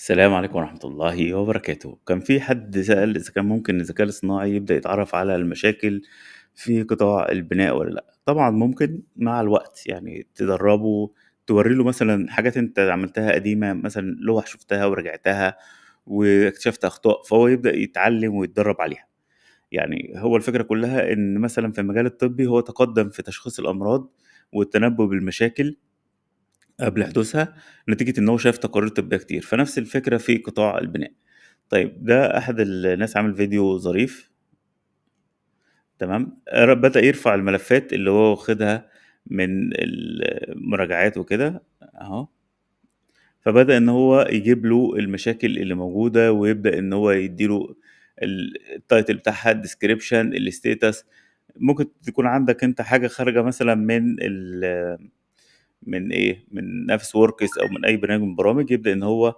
السلام عليكم ورحمة الله وبركاته. كان في حد سأل إذا كان ممكن الذكاء الاصطناعي يبدأ يتعرف على المشاكل في قطاع البناء والّا لأ؟ طبعًا ممكن مع الوقت، يعني تدرّبه، تورّي له مثلًا حاجات أنت عملتها قديمة، مثلًا لوح شُفتها وراجعتها واكتشفت أخطاء، فهو يبدأ يتعلم ويتدرّب عليها. يعني هو الفكرة كلّها إن مثلًا في المجال الطبي هو تقدّم في تشخيص الأمراض والتنبؤ بالمشاكل قبل حدوثها، نتيجة إن هو شاف تقارير طبية كتير، فنفس الفكرة في قطاع البناء. طيب ده أحد الناس عامل فيديو ظريف. تمام، بدأ يرفع الملفات اللي هو واخدها من المراجعات وكده. أهو. فبدأ إن هو يجيب له المشاكل اللي موجودة ويبدأ إن هو يدّي له ال الtitle بتاعها الdescription الstatus. ممكن تكون عندك أنت حاجة خارجة مثلًا من من إيه، من navisworks أو من أي برنامج من البرامج، يبدأ إن هو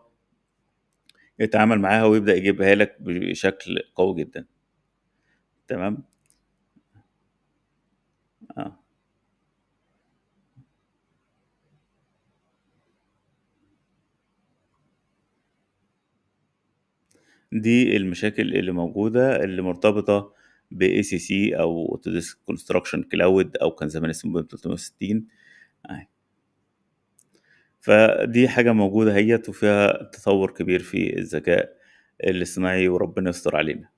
يتعامل معاها ويبدأ يجيبها لك بشكل قوي جدًا. تمام؟ آه. دي المشاكل اللي موجودة اللي مرتبطة بACC أو Autodesk Construction Cloud أو كان زمان اسمه BIM 360 أهي. فدي حاجة موجودة أهيّة وفيها تطوّر كبير في الذكاء الاصطناعي وربنا يستر علينا.